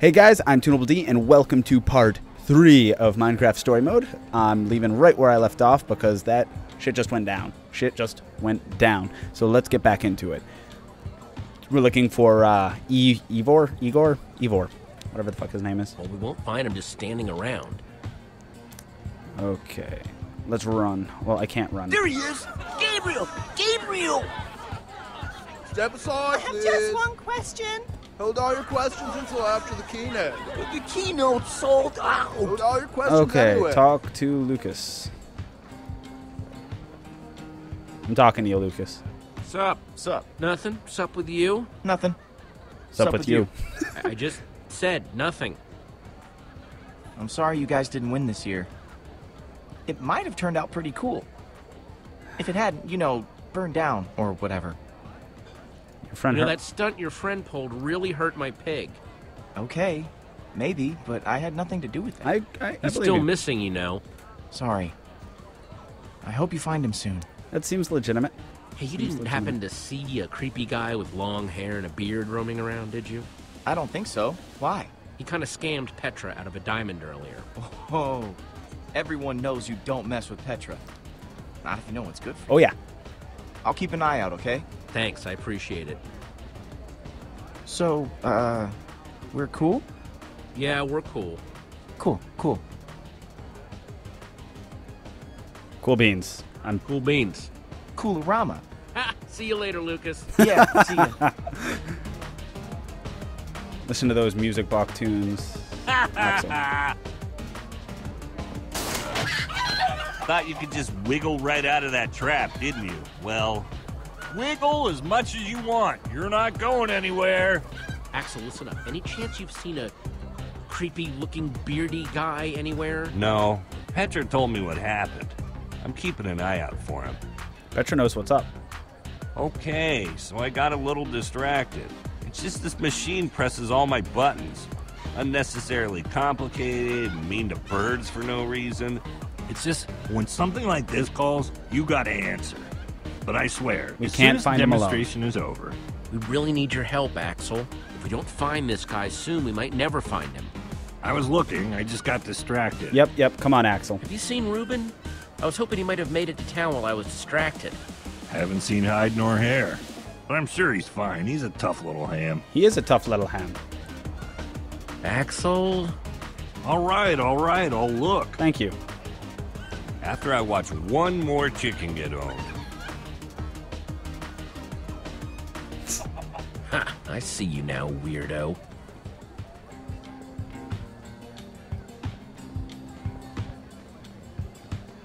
Hey guys, I'm Tunable D, and welcome to part three of Minecraft Story Mode. I'm leaving right where I left off because that shit just went down. Shit just went down. So let's get back into it. We're looking for uh, e- Ivor, Igor, Ivor, whatever the fuck his name is. Well, we won't find him just standing around. Okay, let's run. Well, I can't run. There he is! Gabriel! Gabriel! Step aside, I have just one question. Hold all your questions until after the keynote. The keynote sold out! Hold all your questions Okay, anyway. talk to Lucas. I'm talking to you, Lucas. Sup? Sup? Nothing? Sup with you? Nothing. What's up with you? I I just said nothing. I'm sorry you guys didn't win this year. It might have turned out pretty cool. If it hadn't, you know, burned down or whatever. Your friend You know, hurt- that stunt your friend pulled really hurt my pig. Okay, maybe, but I had nothing to do with it. I, I, I He's believe still you. missing, you know. Sorry. I hope you find him soon. That seems legitimate. Hey, you Seems didn't legitimate. happen to see a creepy guy with long hair and a beard roaming around, did you? I don't think so. Why? He kind of scammed Petra out of a diamond earlier. Oh, everyone knows you don't mess with Petra. Not if you know what's good for oh, you. Oh yeah. I'll keep an eye out, okay? Thanks, I appreciate it. So, uh, we're cool? Yeah, we're cool. Cool, cool. Cool beans. I'm Cool beans. Coolorama. Ha! See you later, Lucas. Yeah, see ya. listen to those music box tunes. Thought you could just wiggle right out of that trap, didn't you? Well, wiggle as much as you want. You're not going anywhere. Axel, listen up. Any chance you've seen a creepy looking beardy guy anywhere? No, Petra told me what happened. I'm keeping an eye out for him. Petra knows what's up. Okay, so I got a little distracted. It's just this machine presses all my buttons. Unnecessarily complicated mean to birds for no reason. It's just when something like this calls, you gotta answer. But I swear, We as can't soon find the him alone. demonstration is over, We really need your help, Axel. If we don't find this guy soon, we might never find him. I was looking, I just got distracted. Yep, yep. Come on, Axel. Have you seen Reuben? I was hoping he might have made it to town while I was distracted. Haven't seen hide nor hair. But I'm sure he's fine. He's a tough little ham. He is a tough little ham. Axel? All right, all right, I'll look. Thank you. After I watch one more chicken get owned. I see you now, weirdo.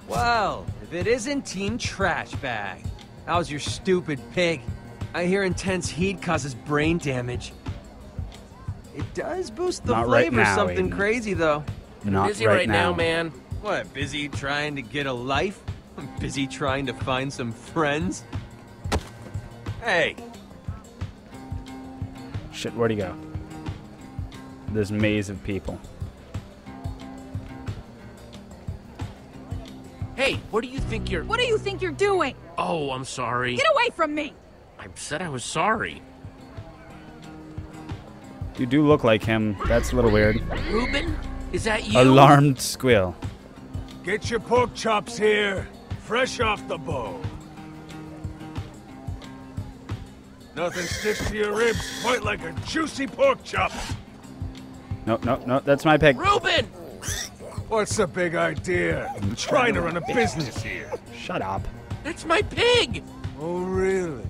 Well, if it isn't Team Trash Bag. How's your stupid pig? I hear intense heat causes brain damage. It does boost the Not right flavor now, something Aiden. crazy though. Not Busy right, now, man. What, busy trying to get a life? busy trying to find some friends? Hey, Shit, where'd he go? This maze of people. Hey, what do you think you're. What do you think you're doing? Oh, I'm sorry. Get away from me! I said I was sorry. You do look like him. That's a little weird. Reuben? Is that you? Alarmed squeal. Get your pork chops here, fresh off the bone. Nothing sticks to your ribs quite like a juicy pork chop. No, no, no. That's my pig. Reuben! What's the big idea? I'm trying to run a business here. Shut up. That's my pig! Oh, really?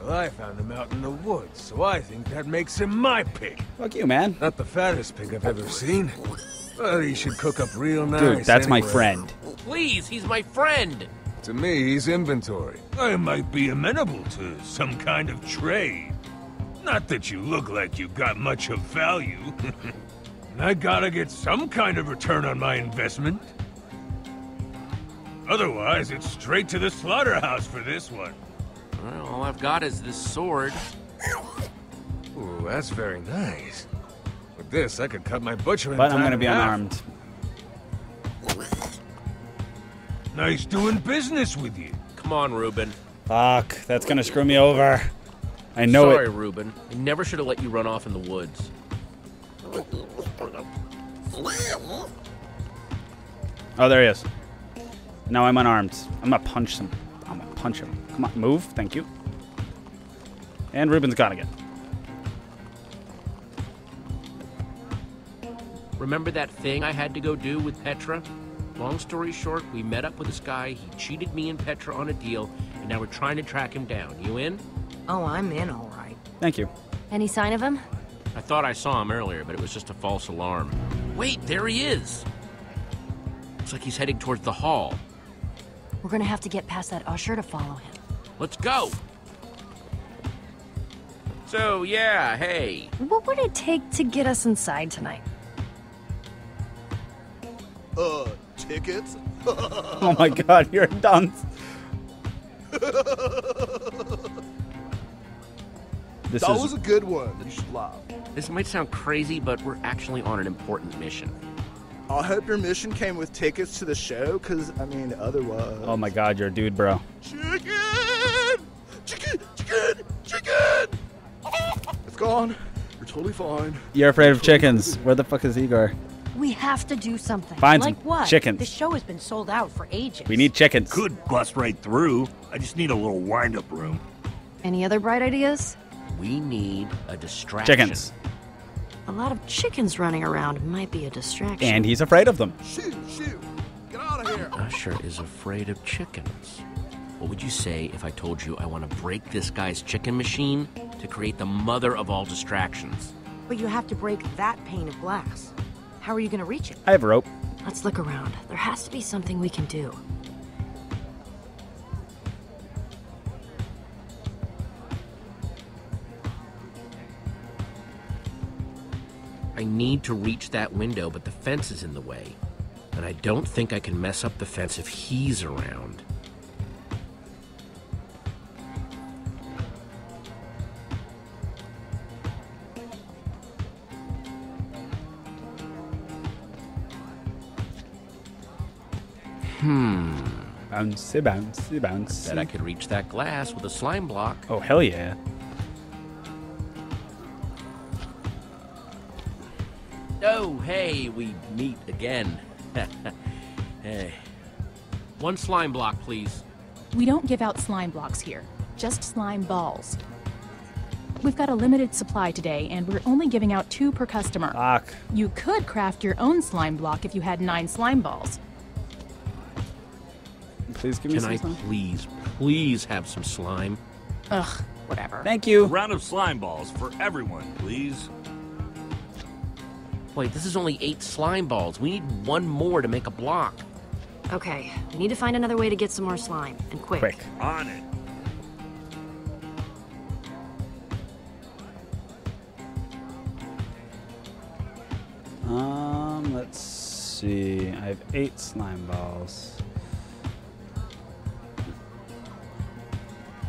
Well, I found him out in the woods, so I think that makes him my pig. Fuck you, man. Not the fattest pig I've ever seen. But he should cook up real nice. Dude, that's my friend. Please, he's my friend! To me, he's inventory. I might be amenable to some kind of trade. Not that you look like you got much of value. and I gotta get some kind of return on my investment. Otherwise, it's straight to the slaughterhouse for this one. Well, all I've got is this sword. Ooh, that's very nice. With this, I could cut my butcher But I'm gonna in be half. unarmed. Nice doing business with you. Come on, Reuben. Fuck, that's gonna screw me over. I know Sorry, it. Reuben. I never should have let you run off in the woods. Oh, there he is. Now I'm unarmed. I'm gonna punch him. I'm gonna punch him. Come on, move. Thank you. And Reuben's gone again. Remember that thing I had to go do with Petra? Long story short, we met up with this guy, he cheated me and Petra on a deal, and now we're trying to track him down. You in? Oh, I'm in, all right. Thank you. Any sign of him? I thought I saw him earlier, but it was just a false alarm. Wait, there he is! Looks like he's heading towards the hall. We're gonna have to get past that usher to follow him. Let's go! So, yeah, hey. What would it take to get us inside tonight? Uh, tickets? Oh my god, you're a dunce. This That is was a good one. You should laugh. This might sound crazy, but we're actually on an important mission. I hope your mission came with tickets to the show, because, I mean, otherwise. Oh my god, you're a dude, bro. Chicken! Chicken! Chicken! Chicken! It's gone. You're totally fine. You're afraid of chickens. Where the fuck is Igor? We have to do something. Find Like some what? chickens. The show has been sold out for ages. We need chickens. Could bust right through. I just need a little wind-up room. Any other bright ideas? We need a distraction. Chickens. A lot of chickens running around might be a distraction. And he's afraid of them. Shoot, shoot. Get out of here. Usher is afraid of chickens. What would you say if I told you I want to break this guy's chicken machine to create the mother of all distractions? But you have to break that pane of glass. How are you going to reach it? I have rope. Let's look around. There has to be something we can do. I need to reach that window, but the fence is in the way. And I don't think I can mess up the fence if he's around. Hmm. Bouncy, bouncy, bouncy. Bet I could reach that glass with a slime block. Oh, hell yeah. Oh, hey, we meet again. hey. One slime block, please. We don't give out slime blocks here, just slime balls. We've got a limited supply today, and we're only giving out two per customer. Fuck. You could craft your own slime block if you had nine slime balls. Please give me Can some I slime. please, please have some slime? Ugh, whatever. Thank A you. round of slime balls for everyone, please. Wait, this is only eight slime balls. We need one more to make a block. Okay, we need to find another way to get some more slime, and quick. Quick. On it. Um, let's see. I have eight slime balls.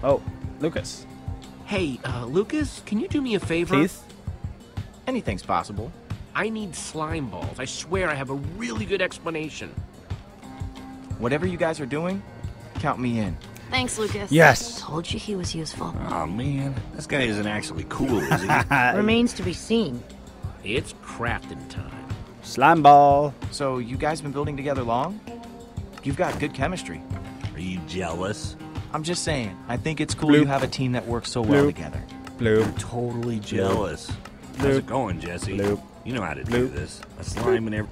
Oh, Lucas. Hey, uh, Lucas, can you do me a favor? Keith? Anything's possible. I need slime balls. I swear I have a really good explanation. Whatever you guys are doing, count me in. Thanks, Lucas. Yes. I Told you he was useful. Oh man, this guy isn't actually cool, is he? Remains to be seen. It's crafting time. Slime ball. So you guys been building together long? You've got good chemistry. Are you jealous? I'm just saying, I think it's cool Bloop. you have a team that works so well Bloop. together. Blue. Totally jealous. How's it going, Jesse? Bloop. You know how to do Bloop. this. A slime and every.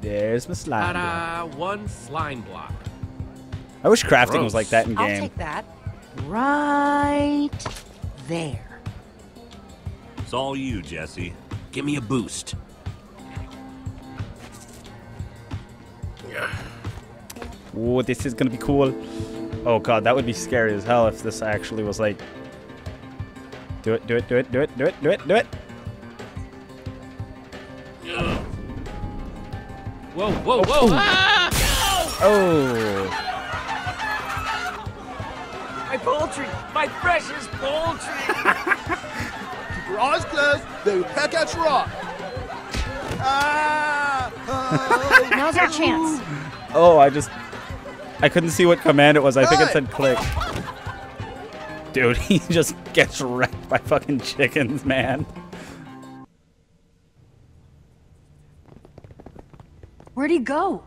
There's my slime. Ta-da! One slime block. I wish crafting was like that in I'll take that. Right there. It's all you, Jesse. Give me a boost. Ooh, this is gonna be cool. Oh god, that would be scary as hell if this actually was like. Do it, do it, do it, do it, do it, do it, do it. Whoa, whoa, whoa! Ah! Oh. My poultry! My precious poultry! Keep your eyes closed. They peck at your eye. Ah! Oh, Now's our chance. Oh, I just. I couldn't see what command it was. I think it said click. Dude, he just gets wrecked by fucking chickens, man. Where'd he go?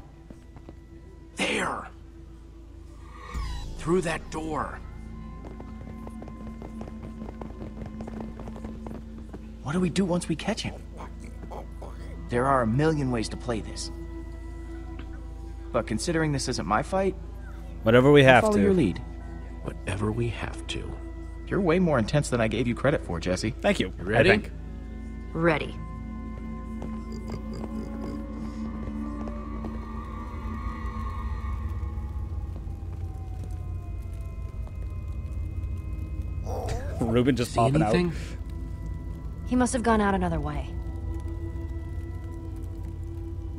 There! Through that door. What do we do once we catch him? There are a million ways to play this. But considering this isn't my fight, Whatever we I'll have follow to. your lead. Whatever we have to. You're way more intense than I gave you credit for, Jesse. Thank you. You ready? I think. Ready. Reuben just See popping anything? out. He must have gone out another way.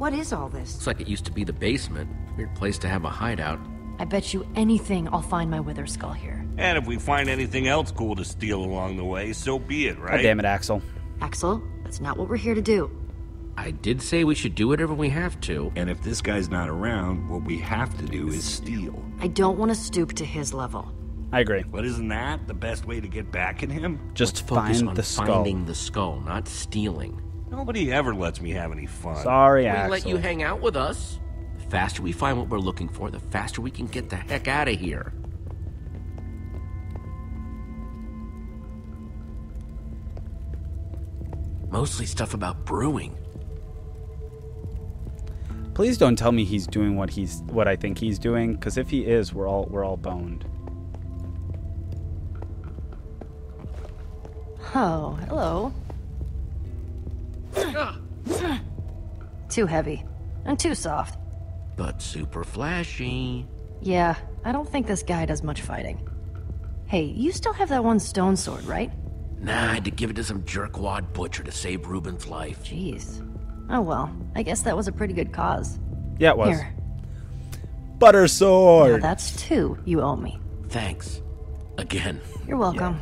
What is all this? Looks like it used to be the basement. Weird place to have a hideout. I bet you anything I'll find my wither skull here. And if we find anything else cool to steal along the way, so be it, God right? damn it, Axel. Axel, that's not what we're here to do. I did say we should do whatever we have to. And if this guy's not around, what we have to do is steal. I don't want to stoop to his level. I agree. But isn't that the best way to get back at him? Just Let's focus find on the skull. finding the skull, not stealing. Nobody ever lets me have any fun. Sorry, We Axel. let you hang out with us. The faster we find what we're looking for, the faster we can get the heck out of here. Mostly stuff about brewing. Please don't tell me he's doing what he's what I think he's doing, because if he is, we're all we're all boned. Oh, hello. Too heavy. And too soft. But super flashy. Yeah, I don't think this guy does much fighting. Hey, you still have that one stone sword, right? Nah, I had to give it to some jerkwad butcher to save Reuben's life. Jeez. Oh well, I guess that was a pretty good cause. Yeah, it was. Here, Butter now sword. that's two you owe me. Thanks. Again. You're welcome.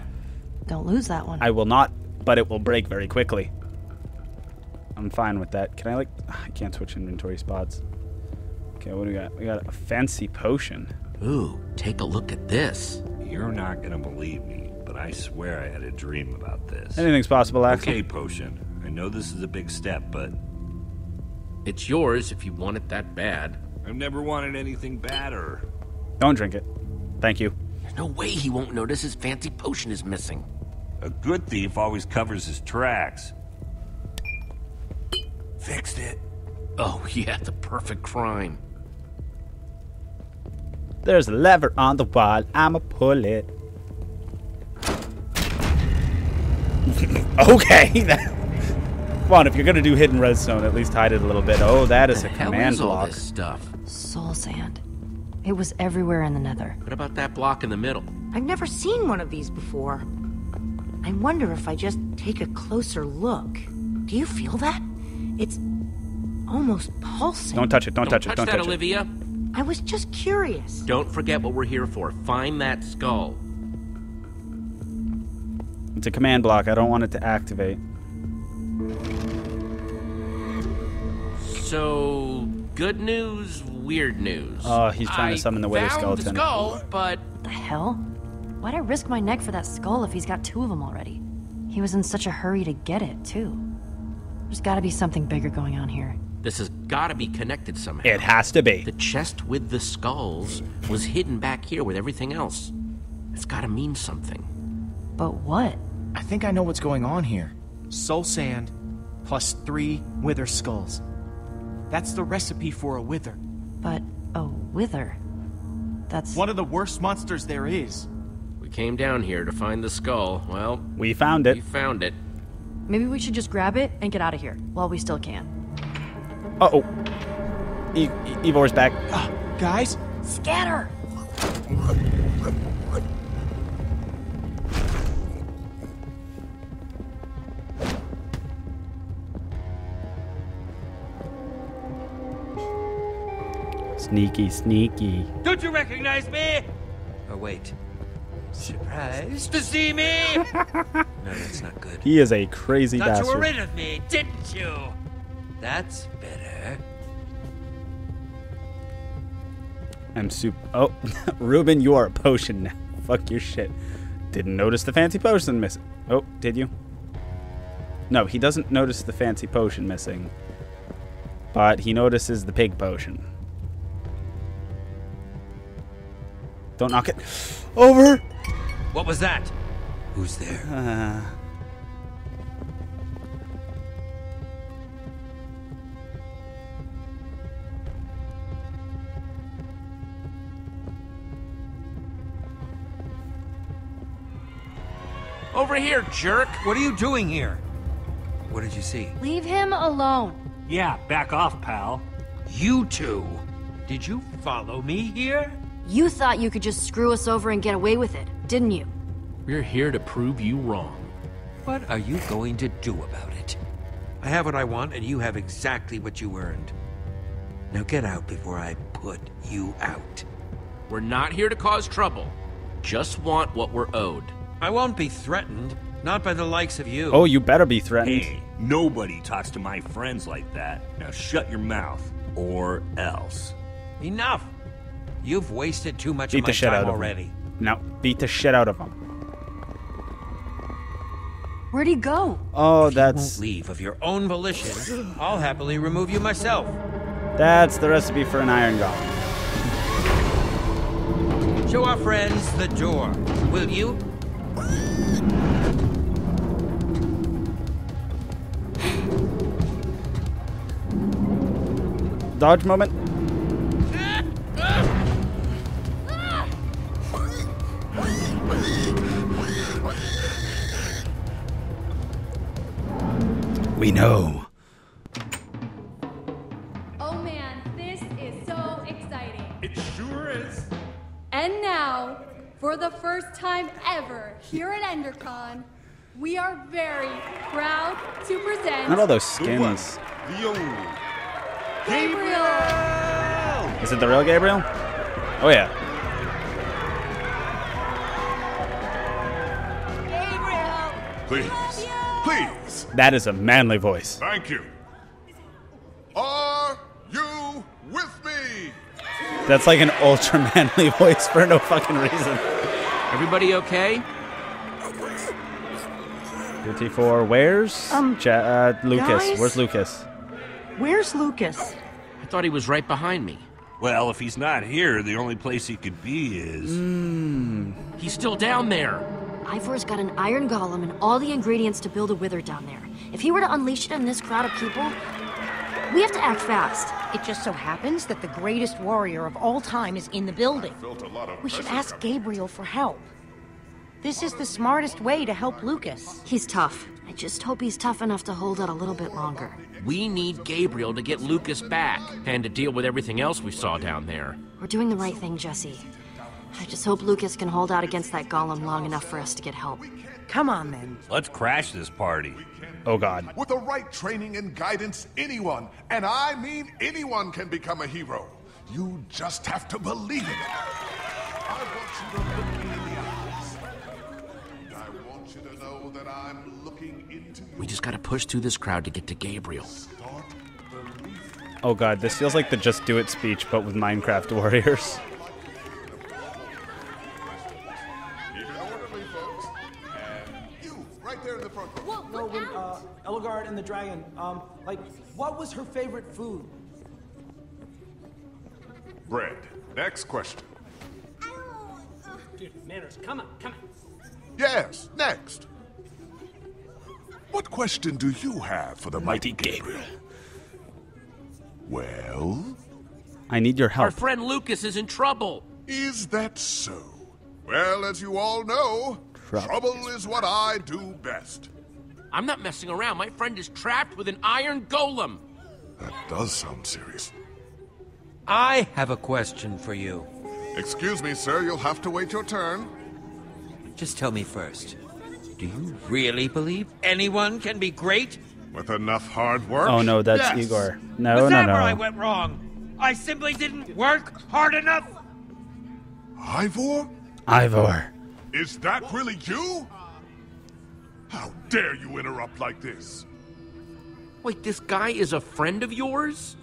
Don't lose that one. I will not, but it will break very quickly. I'm fine with that. Can I like? I can't switch inventory spots. Okay, what do we got? We got a fancy potion. Ooh, take a look at this. You're not gonna believe me, but I swear I had a dream about this. Anything's possible, Axel. Okay, potion. I know this is a big step, but It's yours if you want it that bad. I've never wanted anything badder. Don't drink it. Thank you. There's no way he won't notice his fancy potion is missing. A good thief always covers his tracks. Fixed it. Oh, yeah, the perfect crime. There's a lever on the wall. I'ma pull it. okay. Come on, if you're gonna do hidden redstone, at least hide it a little bit. Oh, that is the a hell command is all block. this stuff? Soul sand. It was everywhere in the nether. What about that block in the middle? I've never seen one of these before. I wonder if I just take a closer look. Do you feel that? It's almost pulsing. Don't touch it. Don't, touch it. Don't that, touch it. Olivia. I was just curious. Don't forget what we're here for. Find that skull. It's a command block. I don't want it to activate. So, good news, weird news. Oh, he's trying to summon the wither found skeleton. The skull, but The hell? Why'd I risk my neck for that skull if he's got two of them already? He was in such a hurry to get it, too. There's gotta be something bigger going on here. this has got to be connected somehow. It has to be. The chest with the skulls was hidden back here with everything else. It's got to mean something. But what? I think I know what's going on here. Soul sand plus three wither skulls. That's the recipe for a wither. But a wither. That's One of the worst monsters there is. We came down here to find the skull. Well, We found it. we found it. Maybe we should just grab it and get out of here while we still can. Uh oh. E- e- Evor's back. Ah, guys, Scatter! Sneaky, sneaky. Don't you recognize me? Oh, wait. Surprised to see me? no, that's not good. He is a crazy Thought you were rid of me, didn't you? That's better. I'm super. Oh, Reuben, you are a potion now. Fuck your shit. Didn't notice the fancy potion missing. Oh, did you? No, he doesn't notice the fancy potion missing. but he notices the pig potion. Don't knock it over. What was that? Who's there? Uh, Over here, jerk! What are you doing here? What did you see? Leave him alone. Yeah, back off, pal. You two! Did you follow me here? You thought you could just screw us over and get away with it, didn't you? We're here to prove you wrong. What are you going to do about it? I have what I want, and you have exactly what you earned. Now get out before I put you out. We're not here to cause trouble. Just want what we're owed. I won't be threatened. Not by the likes of you. oh, you better be threatened. Hey, nobody talks to my friends like that. Now shut your mouth, or else. Enough! You've wasted too much Beat of my the shit time out of already. him. No, beat the shit out of him. Where'd he go? Oh, Won't that's leave of your own volition. I'll happily remove you myself. that's the recipe for an iron golem. Show our friends the door, will you? Dodge moment. We know. Oh man, this is so exciting. It sure is. And now, for the first time ever here at EnderCon, we are very proud to present Not all those skins. The only. Gabriel. Is it the real Gabriel? Oh yeah. Gabriel. Please, please, That is a manly voice. thank you. Are you with me? That's like an ultra manly voice for no fucking reason. Everybody okay? Fifty-four. Where's Um, Ja- uh, Lucas? guys? Where's Lucas? Where's Lucas? I thought he was right behind me. Well, if he's not here, the only place he could be is. He's still down there. Ivor's got an iron golem and all the ingredients to build a wither down there. If he were to unleash it on this crowd of people, we have to act fast. It just so happens that the greatest warrior of all time is in the building. Felt a lot of We should ask coming. Gabriel for help. This is the smartest way to help Lucas. He's tough. I just hope he's tough enough to hold out a little bit longer. We need Gabriel to get Lucas back and to deal with everything else we saw down there. We're doing the right thing, Jesse. I just hope Lucas can hold out against that golem long enough for us to get help. Come on then. Let's crash this party. Oh God. With the right training and guidance, anyone, and I mean anyone, can become a hero. You just have to believe in it. I want you to look me in the eyes. I want you to know that I'm looking into We just gotta push through this crowd to get to Gabriel. Oh God. This feels like the Just Do It speech, but with Minecraft warriors. And the dragon, um, like, what was her favorite food? Bread. Next question. Dude, manners, come on, come on. Yes, next. What question do you have for the mighty Gabriel? Well, I need your help. Our friend Lucas is in trouble. is that so? Well, as you all know, Trouble. trouble is what I do best. I'm not messing around. My friend is trapped with an iron golem. That does sound serious. I have a question for you. Excuse me, sir, you'll have to wait your turn. Just tell me first. Do you really believe anyone can be great? With enough hard work? Oh no, that's yes. Igor. No, Was no, that where I no. went wrong? I simply didn't work hard enough. Ivor? Ivor. Is that really you? How dare you interrupt like this? Wait, this guy is a friend of yours?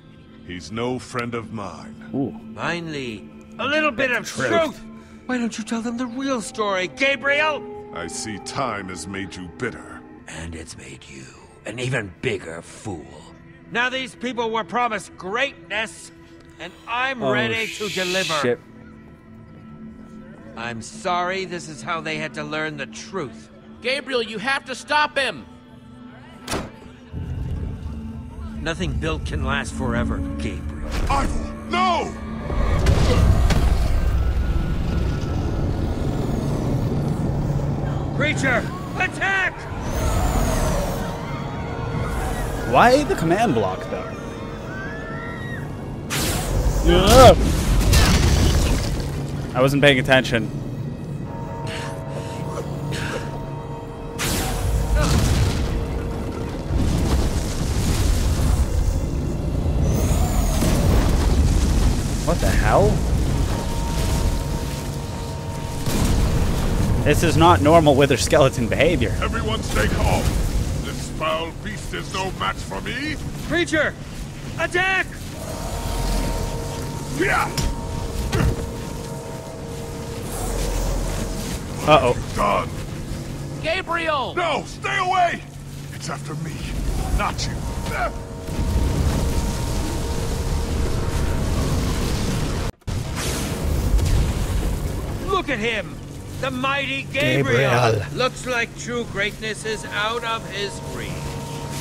He's no friend of mine. Ooh. Finally, a little bit of Truth. truth. Why don't you tell them the real story, Gabriel? I see time has made you bitter. And it's made you an even bigger fool. Now these people were promised greatness, and I'm Oh, ready to deliver. shit. I'm sorry this is how they had to learn the truth. Gabriel, you have to stop him! Nothing built can last forever, Gabriel. Ivor, no! Creature, attack! Why the command block though? Ugh. I wasn't paying attention. Hell? This is not normal wither skeleton behavior. Everyone stay calm. This foul beast is no match for me. Creature, attack! Yeah! Uh oh. Done. Gabriel! No, stay away! It's after me, not you. Look at him! The mighty Gabriel. Gabriel. Looks like true greatness is out of his reach.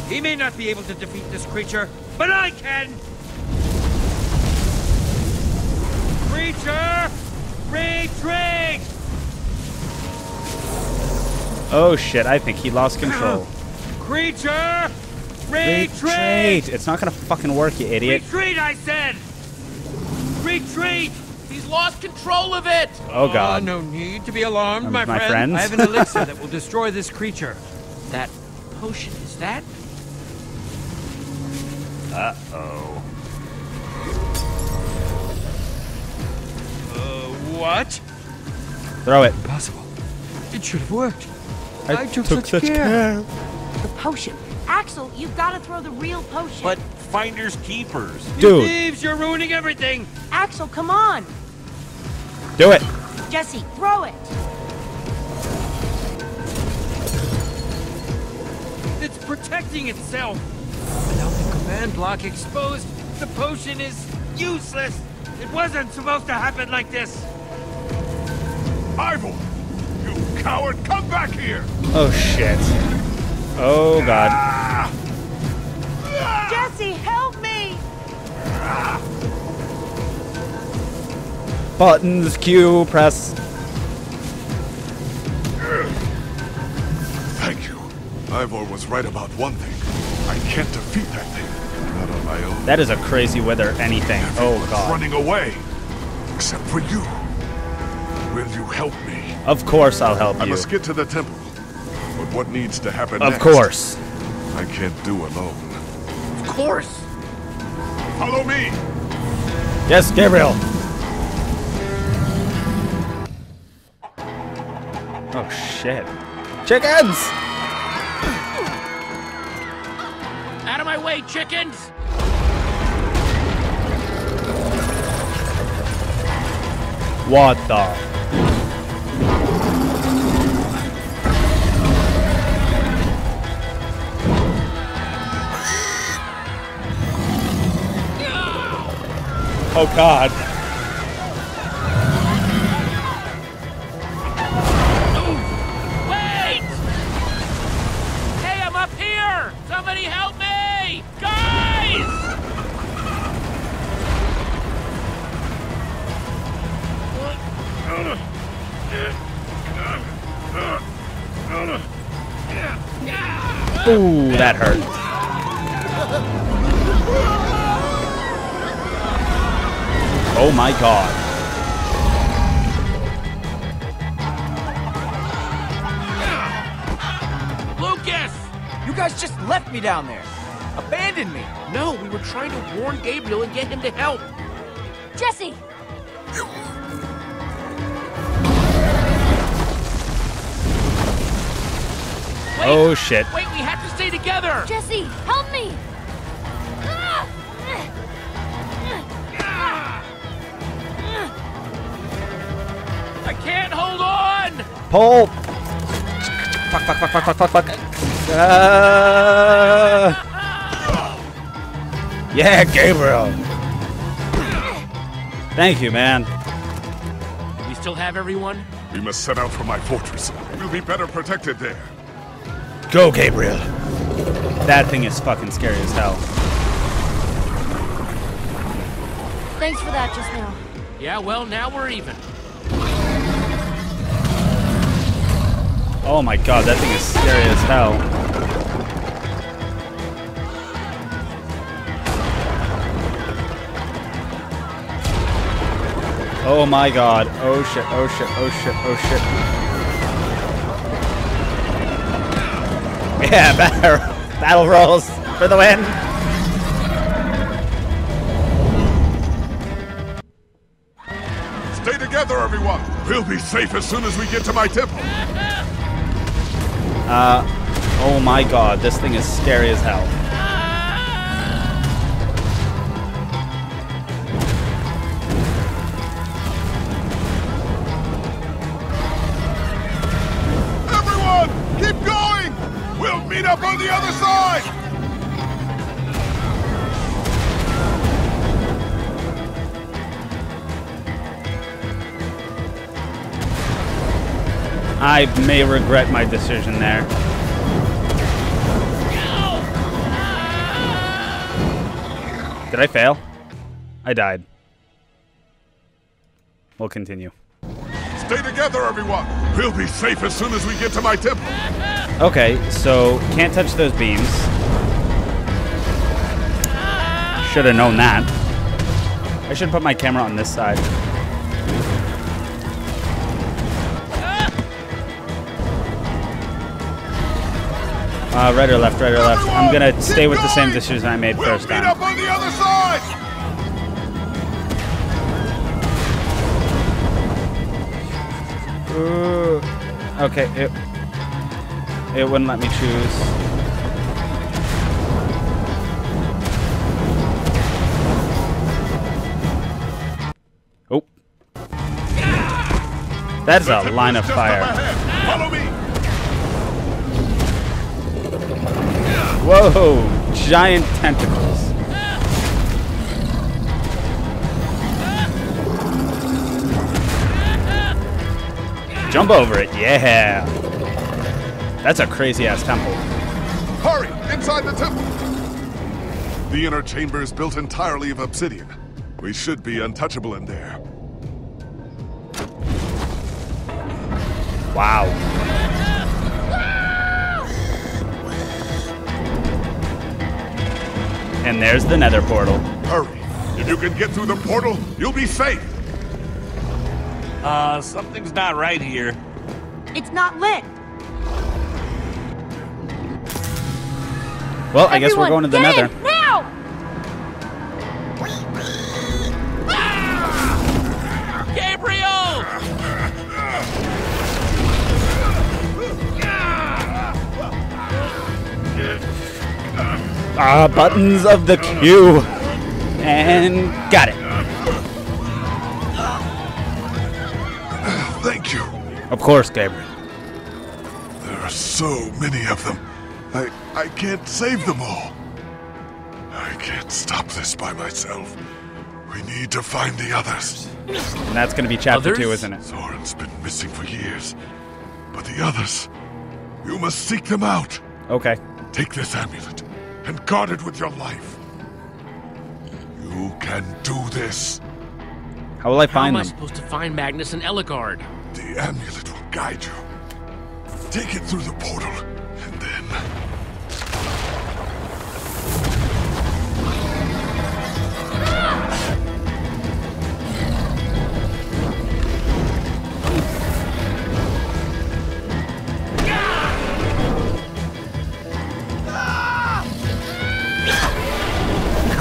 He may not be able to defeat this creature, but I can! Creature, retreat! Oh shit, I think he lost control. Creature, retreat! Retreat! It's not gonna fucking work, you idiot. Retreat, I said! Retreat! He's lost control of it! Oh god. no need to be alarmed, Um, my, my friend. friends? I have an elixir that will destroy this creature. That potion, is that? Uh-oh. Uh, what? Throw it. Impossible. It should have worked. I, I took such care. The potion. Axel, you've got to throw the real potion. But finders keepers. Dude. You thieves, you're ruining everything. Axel, come on. Do it. Jesse, throw it. It's protecting itself. Without the command block exposed, the potion is useless. It wasn't supposed to happen like this. Ivor! You coward, come back here! Oh shit. Oh god. Jesse, help me. Buttons, Q, press. Thank you. Ivor was right about one thing. I can't defeat that thing. Not on my own. That is a crazy wither anything. Oh Everyone's god. running away. Except for you. Will you help me? Of course I'll help you. I you. must get to the temple. But what needs to happen Of next? course. I can't do alone. Of course! Follow me! Yes, Gabriel. Oh shit. Chickens! Out of my way, chickens! What the? Oh god. Ooh, that hurt. Oh my god. Lucas! You guys just left me down there. Abandoned me. No, we were trying to warn Gabriel and get him to help. Jesse! Wait! Oh shit. Wait, we have to stay together! Jesse, help me! I can't hold on! Pull. Fuck, fuck, fuck, fuck, fuck, fuck, fuck. Uh, Yeah, Gabriel. Thank you, man. We still have everyone? We must set out for my fortress. We'll be better protected there. Go, Gabriel. That thing is fucking scary as hell. Thanks for that just now. Yeah, well, now we're even. Oh my god, that thing is scary as hell. Oh my god. Oh shit, oh shit, oh shit, oh shit. Yeah, battle, battle rolls for the win. Stay together, everyone. We'll be safe as soon as we get to my temple. Uh, oh my god, this thing is scary as hell. We'll meet up on the other side. I may regret my decision there. Did I fail? I died. We'll continue. Stay together, everyone. We'll be safe as soon as we get to my temple. Okay, so can't touch those beams. Should have known that. I should put my camera on this side. Uh, right or left, right or left. I'm gonna stay with the same decision I made first time. up on the other side. Ooh. Okay, it it wouldn't let me choose. Oh. That's a line of fire. Whoa! Giant tentacles. Jump over it, yeah. That's a crazy ass temple. Hurry, inside the temple. The inner chamber is built entirely of obsidian. We should be untouchable in there. Wow. And there's the nether portal. Hurry. If you can get through the portal, you'll be safe. Uh, something's not right here. It's not lit. Well, I guess we're going to the nether. in, now! Gabriel! Ah, buttons of the queue. And got it. Thank you. Of course, Gabriel. There are so many of them. I I can't save them all. I can't stop this by myself. We need to find the others. And that's going to be chapter Others? two, isn't it? Soren's been missing for years. But the others, you must seek them out. Okay. Take this amulet and guard it with your life. You can do this. How will I find them? How find am I them? supposed to find Magnus and Ellegaard? The amulet will guide you. Take it through the portal, and then.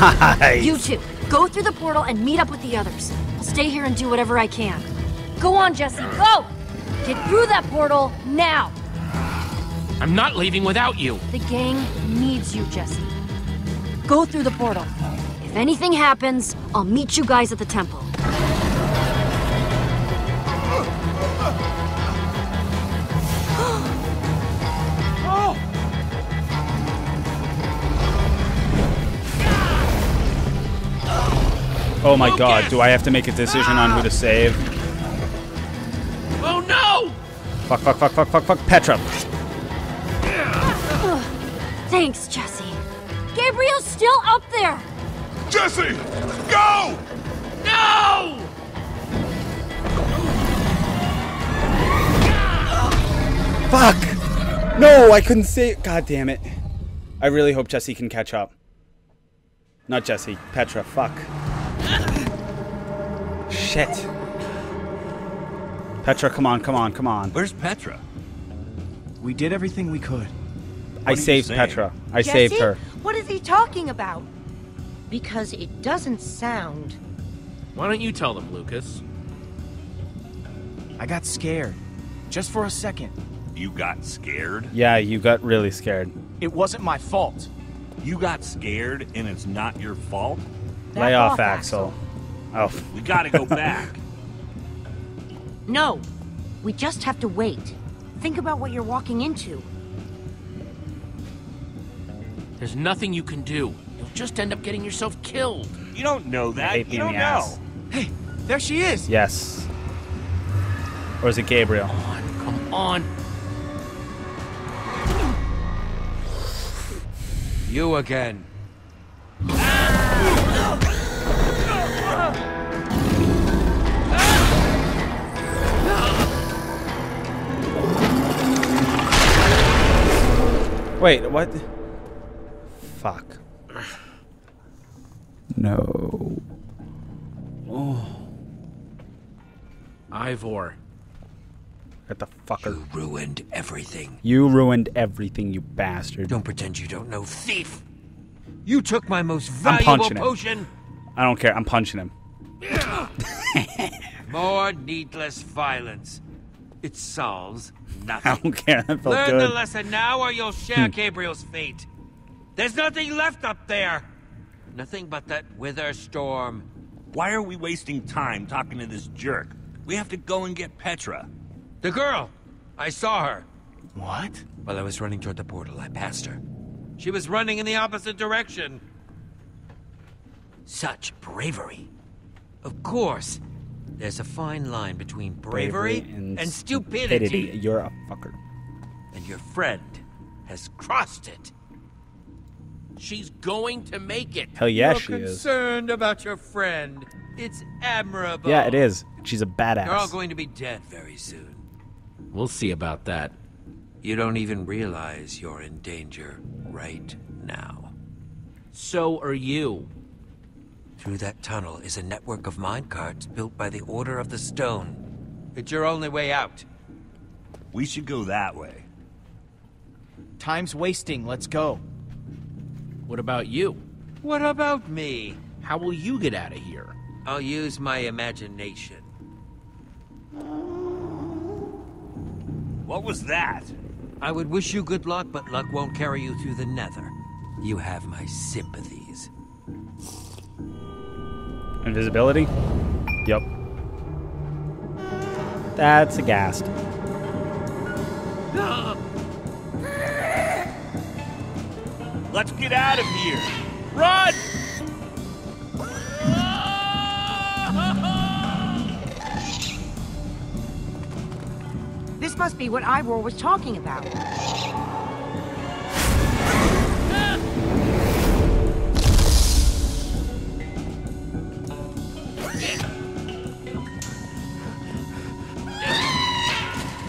Nice. You two, go through the portal and meet up with the others. I'll stay here and do whatever I can. Go on, Jesse, go! Get through that portal now! I'm not leaving without you. The gang needs you, Jesse. Go through the portal. If anything happens, I'll meet you guys at the temple. Oh my god, do I have to make a decision on who to save? Oh no! Fuck, fuck, fuck, fuck, fuck, fuck. Petra. Thanks, Jesse. Gabriel's still up there. Jesse, go! No! Fuck! No, I couldn't say God damn it. I really hope Jesse can catch up. Not Jesse, Petra, fuck. Shit. Petra, come on, come on, come on. Where's Petra? We did everything we could. I saved? Petra. I Jesse? saved her. What is he talking about? Because it doesn't sound. Why don't you tell them, Lucas? I got scared. Just for a second. You got scared? Yeah, you got really scared. It wasn't my fault. You got scared and it's not your fault? Lay off, Axel. Oh. We gotta go back. No. We just have to wait. Think about what you're walking into. There's nothing you can do. You'll just end up getting yourself killed. You don't know that. You don't know. ass. Hey, there she is. Yes. Or is it Gabriel? Come on, Come on. You again. Wait, what? Fuck. No. Oh. Ivor. Get the fucker. You ruined everything. You ruined everything, you bastard. Don't pretend you don't know, thief. You took my most I'm valuable punching him. potion. I don't care. I'm punching him. More needless violence. It solves I don't care. That felt Learn good. the lesson now or you'll share Hmm. Gabriel's fate. There's nothing left up there. Nothing but that wither storm. Why are we wasting time talking to this jerk? We have to go and get Petra. The girl! I saw her. What? While I was running toward the portal, I passed her. She was running in the opposite direction. Such bravery. Of course, there's a fine line between bravery, and, stupidity. You're a fucker. And your friend has crossed it. She's going to make it. Hell yeah, You're she is. concerned about your friend. It's admirable. Yeah, it is. She's a badass. They're all going to be dead very soon. We'll see about that. You don't even realize you're in danger right now. So are you. Through that tunnel is a network of minecarts built by the Order of the Stone. It's your only way out. We should go that way. Time's wasting. Let's go. What about you? What about me? How will you get out of here? I'll use my imagination. What was that? I would wish you good luck, but luck won't carry you through the nether. You have my sympathies. Invisibility? Yep. That's a ghast. Let's get out of here. Run! This must be what Ivor was talking about.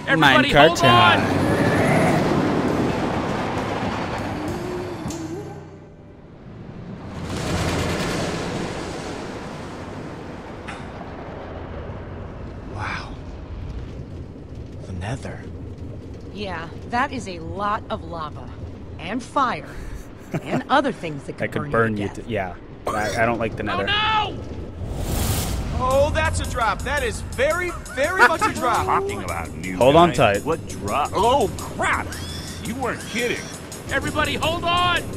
Everybody, Minecart hold on! Wow. The nether. Yeah, that is a lot of lava. And fire. and other things that could, That could burn you. to To, yeah. I, I don't like the oh, nether. No! Oh, that's a drop. That is very, very much a drop. Talking about new Hold on tight. What drop? Oh crap! You weren't kidding. Everybody, hold on!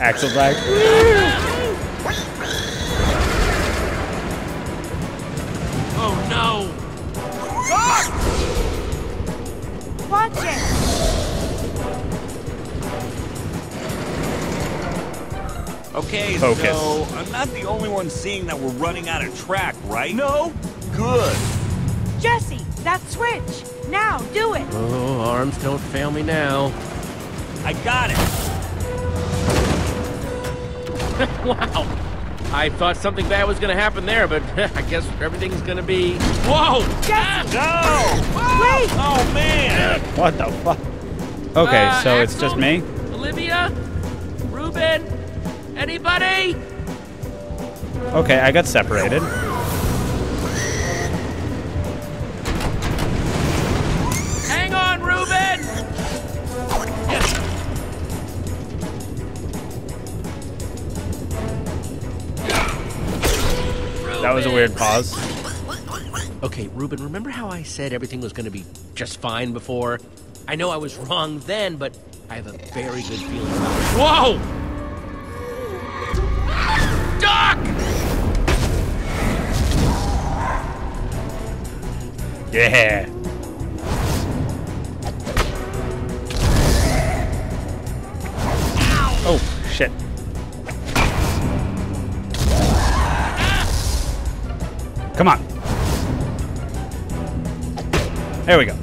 Axel's like, Oh no! Watch it! Okay, Focus. so I'm not the only one seeing that we're running out of track, right? No? Good. Jesse, that switch! Now, do it! Oh, arms don't fail me now. I got it. wow. I thought something bad was going to happen there, but I guess everything's going to be. Whoa! Jesse! No! Wait! Oh, man! What the fuck? Okay, Uh, so it's just me? Olivia? Reuben? Anybody? Okay, I got separated. Hang on, Reuben! That was a weird pause. Okay, Reuben, remember how I said everything was going to be just fine before? I know I was wrong then, but I have a very good feeling about it. Whoa! Yeah. Oh, shit. Come on. There we go.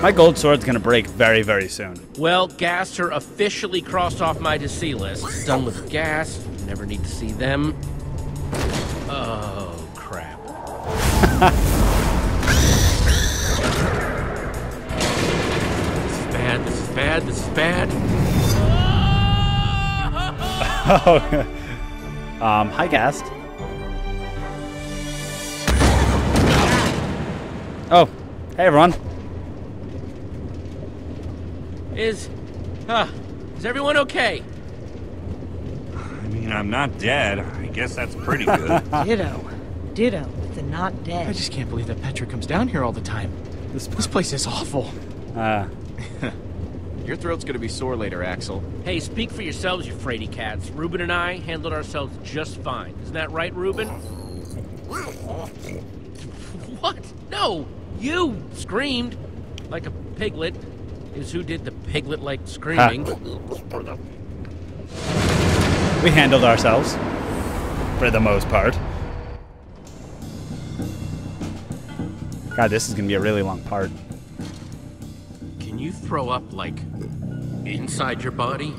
My gold sword's gonna break very, very soon. Well, Gaster officially crossed off my to see list. Done with gas. Never need to see them. um, hi, Ghast. Oh, hey, everyone. Is, uh, is everyone okay? I mean, I'm not dead. I guess that's pretty good. Ditto. Ditto with the not dead. I just can't believe that Petra comes down here all the time. This, this place is awful. Uh, Your throat's gonna be sore later, Axel. Hey, speak for yourselves, you fraidy cats. Reuben and I handled ourselves just fine. Isn't that right, Reuben? What? No! You screamed like a piglet. Is who did the piglet like screaming. we handled ourselves. For the most part. God, this is gonna be a really long part. Can you throw up like inside your body?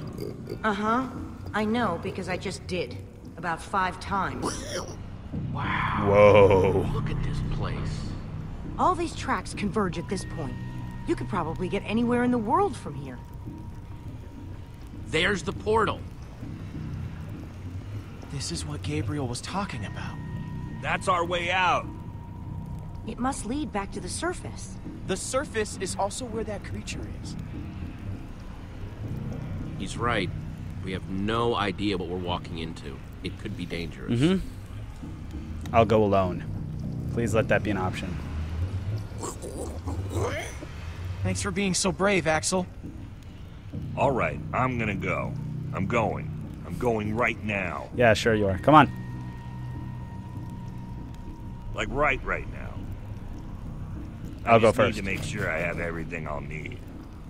Uh huh. I know because I just did. About five times. Wow. Whoa. Look at this place. All these tracks converge at this point. You could probably get anywhere in the world from here. There's the portal. This is what Gabriel was talking about. That's our way out. It must lead back to the surface. The surface is also where that creature is. He's right. We have no idea what we're walking into. It could be dangerous. Mm-hmm. I'll go alone. Please let that be an option. Thanks for being so brave, Axel. All right, I'm gonna go. I'm going. I'm going right now. Yeah, sure you are. Come on. Like right, right now. I I'll go just need first. to make sure I have everything I'll need.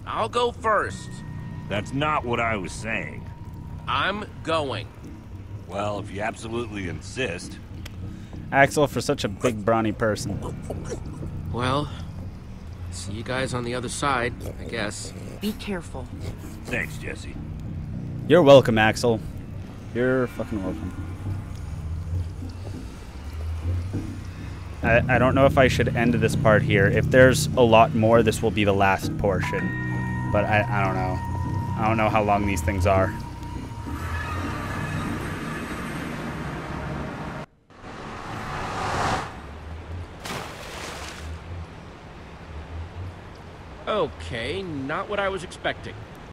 I'll go first. That's not what I was saying. I'm going. Well, if you absolutely insist. Axel, for such a big brawny person. Well, see you guys on the other side, I guess. Be careful. Thanks, Jesse. You're welcome, Axel. You're fucking welcome. I, I don't know if I should end this part here. If there's a lot more, this will be the last portion. But I, I don't know. I don't know how long these things are. Okay, not what I was expecting.